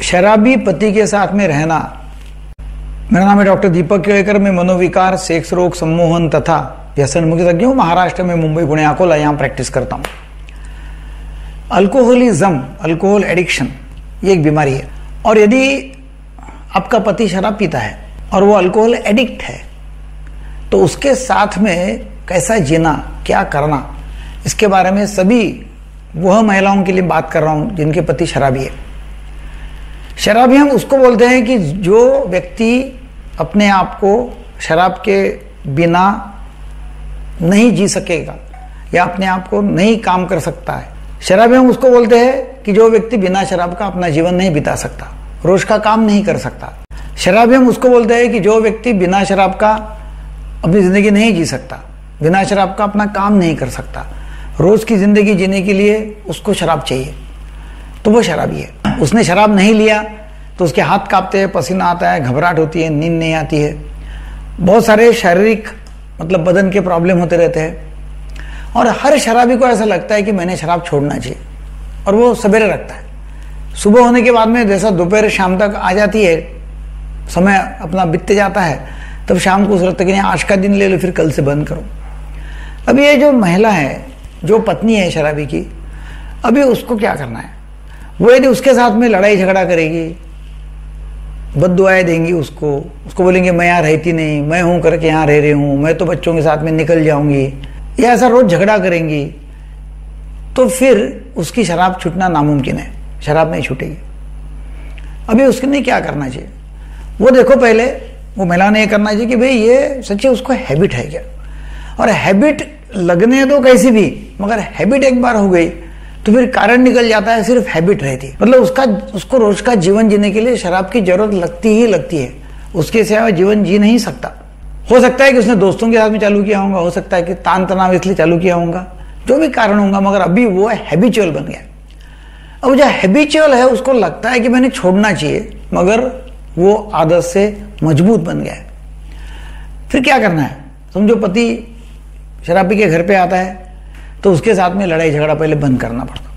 शराबी पति के साथ में रहना। मेरा नाम है डॉक्टर दीपक केड़कर मैं मनोविकार, सेक्स, रोग, सम्मोहन तथा व्यसन मुख्य हूँ। महाराष्ट्र में मुंबई, पुणे, अकोला यहाँ प्रैक्टिस करता हूँ। अल्कोहलिज्म, अल्कोहल एडिक्शन, ये एक बीमारी है। और यदि आपका पति शराब पीता है और वो अल्कोहल एडिक्ट है तो उसके साथ में कैसा जीना, क्या करना, इसके बारे में सभी वह महिलाओं के लिए बात कर रहा हूँ जिनके पति शराबी है। शराबी हम उसको बोलते हैं कि जो व्यक्ति अपने आप को शराब के बिना नहीं जी सकेगा या अपने आप को नहीं काम कर सकता है, शराबी हम उसको बोलते हैं कि जो व्यक्ति बिना शराब का अपना जीवन नहीं बिता सकता, रोज का काम नहीं कर सकता। शराबी हम उसको बोलते हैं कि जो व्यक्ति बिना शराब का अपनी ज़िंदगी नहीं जी सकता, बिना शराब का अपना काम नहीं कर सकता, रोज की ज़िंदगी जीने के लिए उसको शराब चाहिए। तो वो शराबी है। उसने शराब नहीं लिया तो उसके हाथ कांपते हैं, पसीना आता है, घबराहट होती है, नींद नहीं आती है। बहुत सारे शारीरिक मतलब बदन के प्रॉब्लम होते रहते हैं। और हर शराबी को ऐसा लगता है कि मैंने शराब छोड़ना चाहिए, और वो सवेरे रखता है। सुबह होने के बाद में जैसा दोपहर शाम तक आ जाती है, समय अपना बीतते जाता है, तब शाम को है कि आज का दिन ले लो, फिर कल से बंद करो। अब ये जो महिला है, जो पत्नी है शराबी की, अभी उसको क्या करना है? वो यदि उसके साथ में लड़ाई झगड़ा करेगी। बद दुआएँ देंगी उसको। उसको बोलेंगे, मैं यहाँ रहती नहीं। मैं हूँ करके यहाँ रह रही हूँ। मैं तो बच्चों के साथ में निकल जाऊँगी। या ऐसा रोज झगड़ा करेंगी। तो फिर उसकी शराब छूटना नामुमकिन है। शराब नहीं छूटेगी। अभी उसके लिए क्या करना चाहिए? वो देखो पहले, वो महिला ने ये करना चाहिए कि भाई ये सच्चे उसको हैबिट है क्या? और हैबिट लगने दो कैसी भी, मगर हैबिट एक बार हो गई। तो फिर कारण निकल जाता है, सिर्फ़ हैबिट रहती है। मतलब उसका, उसको रोज का जीवन जीने के लिए शराब की ज़रूरत लगती ही लगती है। उसके सिवा जीवन जी नहीं सकता। हो सकता है कि उसने दोस्तों के साथ में चालू किया होगा, हो सकता है कि तान तनाव इसलिए चालू किया होगा, जो भी कारण होगा, मगर अभी वो हैबिचुअल बन गया। अब जो हैबिचुअल है, उसको लगता है कि मैंने छोड़ना चाहिए, मगर वो आदत से मज़बूत बन गया है। फिर क्या करना है? समझो पति शराबी के घर पे आता है तो उसके साथ में लड़ाई झगड़ा पहले बंद करना पड़ता।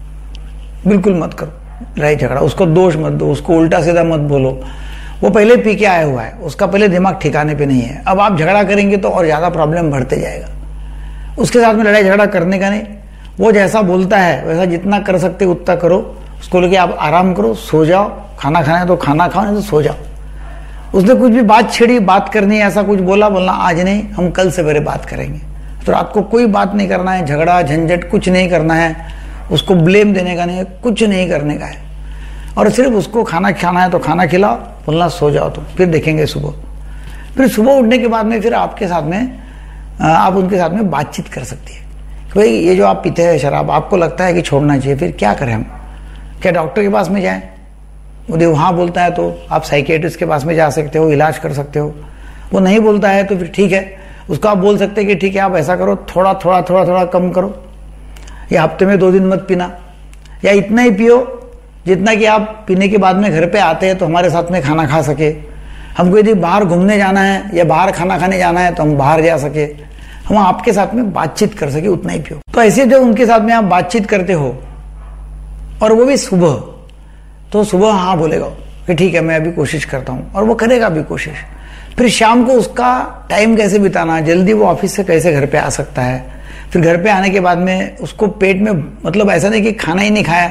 बिल्कुल मत करो, लड़ाई झगड़ा। उसको दोष मत दो, उसको उल्टा सीधा मत बोलो। वो पहले पी के आया हुआ है, उसका पहले दिमाग ठिकाने पे नहीं है। अब आप झगड़ा करेंगे तो और ज़्यादा प्रॉब्लम बढ़ते जाएगा। उसके साथ में लड़ाई झगड़ा करने का नहीं। वो जैसा बोलता है, वैसा जितना कर सकते उतना करो। उसको लेके आप आराम करो, सो जाओ। खाना खाना है तो खाना खाओ, नहीं तो सो जाओ। उसने कुछ भी बात छेड़ी, बात करनी ऐसा कुछ बोला, बोलना आज नहीं, हम कल से सवेरे बात करेंगे। तो रात को कोई बात नहीं करना है, झगड़ा, झंझट कुछ नहीं करना है, उसको ब्लेम देने का नहीं है, कुछ नहीं करने का है। और सिर्फ़ उसको खाना खाना है तो खाना खिलाओ, बोलना सो जाओ तो फिर देखेंगे सुबह। फिर सुबह उठने के बाद में फिर आपके साथ में आप उनके साथ में बातचीत कर सकती है। कि भाई, ये जो आप पीते हैं शराब, आपको लगता है कि छोड़ना चाहिए, फिर क्या करें हम? क्या डॉक्टर के पास में जाएँ? यदि वहाँ बोलता है तो आप साइकेट्रिस्ट के पास में जा सकते हो, इलाज कर सकते हो। वो नहीं बोलता है तो फिर ठीक है उसको आप बोल सकते हैं कि ठीक है, आप ऐसा करो, थोड़ा थोड़ा थोड़ा थोड़ा कम करो। या हफ़्ते में दो दिन मत पीना। या इतना ही पियो, जितना कि आप पीने के बाद में घर पे आते हैं तो हमारे साथ में खाना खा सके। हमको यदि बाहर घूमने जाना है या बाहर खाना खाने जाना है तो हम बाहर जा सके। हम आपके साथ में बातचीत कर सके, उतना ही पियो। तो ऐसे जो उनके साथ में आप बातचीत करते हो, और वो भी सुबह तो सुबह हाँ बोलेगा कि ठीक है, मैं अभी कोशिश करता हूँ। और वो करेगा भी कोशिश। फिर शाम को उसका टाइम कैसे बिताना जल्दी वो ऑफ़िस से कैसे घर पे आ सकता है? फिर घर पे आने के बाद में उसको पेट में मतलब ऐसा नहीं कि खाना ही नहीं खाया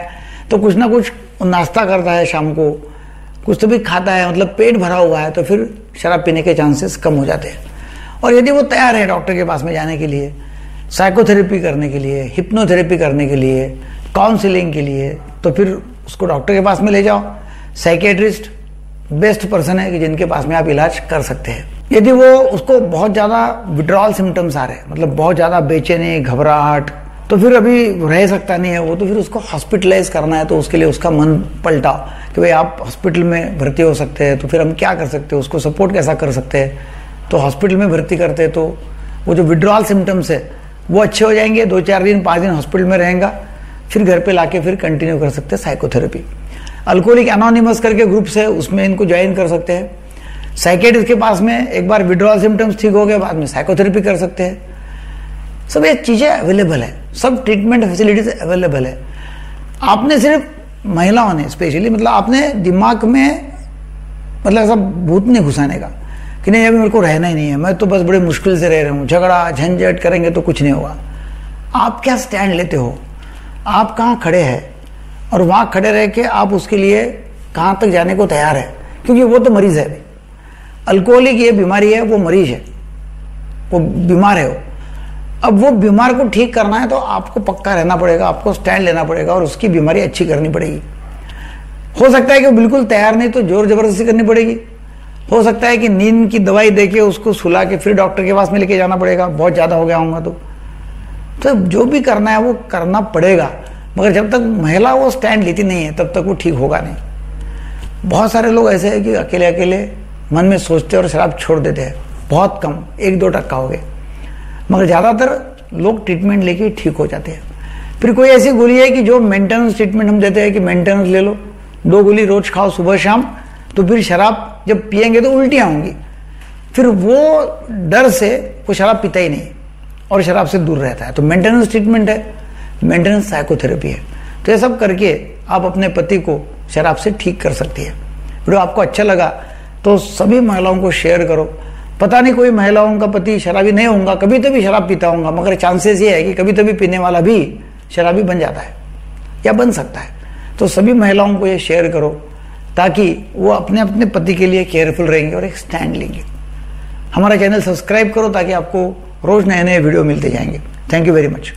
तो कुछ ना कुछ नाश्ता करता है शाम को। कुछ तो भी खाता है मतलब पेट भरा हुआ है तो फिर शराब पीने के चांसेस कम हो जाते हैं। और यदि वो तैयार है डॉक्टर के पास में जाने के लिए साइकोथेरेपी करने के लिए हिप्नोथेरेपी करने के लिए काउंसिलिंग के लिए तो फिर उसको डॉक्टर के पास में ले जाओ। साइकेट्रिस्ट बेस्ट पर्सन है कि जिनके पास में आप इलाज कर सकते हैं। यदि वो उसको बहुत ज़्यादा विड्रॉल सिम्टम्स आ रहे हैं मतलब बहुत ज़्यादा बेचैनी, घबराहट तो फिर अभी रह सकता नहीं है वो तो फिर उसको हॉस्पिटलाइज करना है तो उसके लिए उसका मन पलटा कि भाई आप हॉस्पिटल में भर्ती हो सकते हैं तो फिर हम क्या कर सकते हैं, उसको सपोर्ट कैसा कर सकते हैं? तो हॉस्पिटल में भर्ती करते हैं तो वो जो विड्रॉल सिम्टम्स है, वो अच्छे हो जाएँगे, दो चार दिन, पाँच दिन हॉस्पिटल में रहेगा, फिर घर पे लाके फिर कंटिन्यू कर सकते हैं साइकोथेरेपी अल्कोहलिक एनोनिमस करके ग्रुप से उसमें इनको ज्वाइन कर सकते हैं। साइकेट्रिस्ट के पास में एक बार विड्रॉल सिम्टम्स ठीक हो गए बाद में साइकोथेरेपी कर सकते हैं। सब ये चीज़ें अवेलेबल है। सब ट्रीटमेंट फैसिलिटीज़ अवेलेबल है। आपने सिर्फ़ महिलाओं ने स्पेशली मतलब आपने दिमाग में मतलब ऐसा भूत नहीं घुसाने का कि नहीं, अभी मेरे को रहना ही नहीं है, मैं तो बस बड़े मुश्किल से रह रहा हूँ, झगड़ा, झंझट करेंगे तो कुछ नहीं होगा। आप क्या स्टैंड लेते हो? आप कहाँ खड़े हैं? और वहाँ खड़े रह के आप उसके लिए कहाँ तक जाने को तैयार है? क्योंकि वो तो मरीज़ है। अल्कोहलिक ये बीमारी है, वो मरीज़ है। वो बीमार है वो। अब वो बीमार को ठीक करना है तो आपको पक्का रहना पड़ेगा, आपको स्टैंड लेना पड़ेगा और उसकी बीमारी अच्छी करनी पड़ेगी। हो सकता है कि वो बिल्कुल तैयार नहीं तो ज़ोर ज़बरदस्ती करनी पड़ेगी। हो सकता है कि नींद की दवाई देके उसको सुला के फिर डॉक्टर के पास में लेके जाना पड़ेगा। बहुत ज़्यादा हो गया होगा तो। तो जो भी करना है वो करना पड़ेगा। मगर जब तक महिला वो स्टैंड लेती नहीं है, तब तक वो ठीक होगा नहीं। बहुत सारे लोग ऐसे हैं कि अकेले अकेले मन में सोचते और शराब छोड़ देते हैं। बहुत कम, एक दो टक्का हो गए। मगर ज़्यादातर लोग ट्रीटमेंट लेके ठीक हो जाते हैं। फिर कोई ऐसी गोली है कि जो मेंटेनेंस ट्रीटमेंट हम देते हैं कि मेंटेनेंस ले लो। दो गोली रोज खाओ सुबह शाम तो फिर शराब जब पियेंगे तो उल्टियाँ होंगी। फिर वो डर से वो शराब पीता ही नहीं और शराब से दूर रहता है। तो मेंटेनेंस ट्रीटमेंट है। मेंटेनेंस साइकोथेरेपी है। तो ये सब करके आप अपने पति को शराब से ठीक कर सकती है। वीडियो आपको अच्छा लगा तो सभी महिलाओं को शेयर करो। पता नहीं कोई महिलाओं का पति शराबी नहीं होगा कभी तो भी शराब पीता होगा मगर चांसेस ये है कि कभी तो पीने वाला भी शराबी बन जाता है, या बन सकता है। तो सभी महिलाओं को ये शेयर करो ताकि वो अपने अपने पति के लिए केयरफुल रहेंगे और एक स्टैंड लेंगे। हमारा चैनल सब्सक्राइब करो ताकि आपको रोज नए नए वीडियो मिलते जाएँगे। Thank you very much